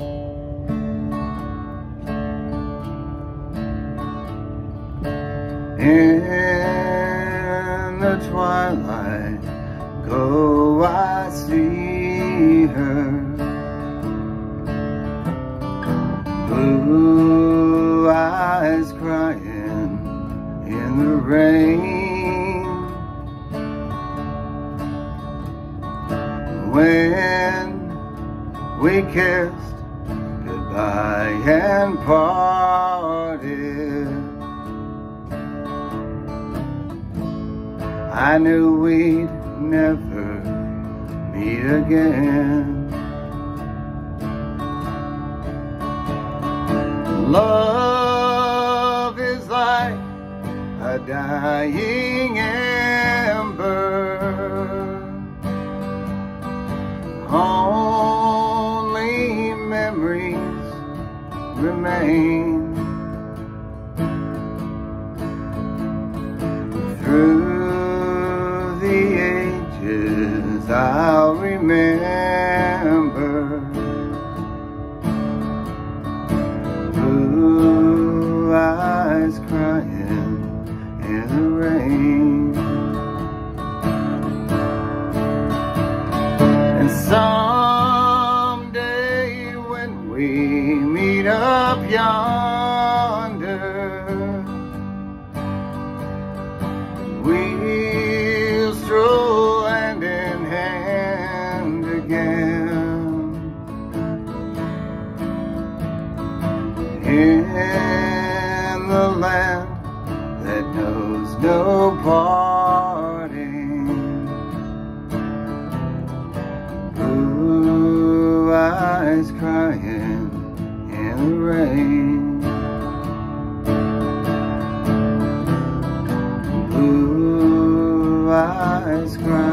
In the twilight, go I see her. Blue eyes crying in the rain. When we kissed goodbye and parted. I knew we'd never meet again. Love is like a dying ember. Only remain. Through the ages I'll remember Blue eyes crying in the rain And someday we meet up yonder. We'll stroll hand in hand again. In the land that knows no parting. Blue eyes the rain. Blue eyes the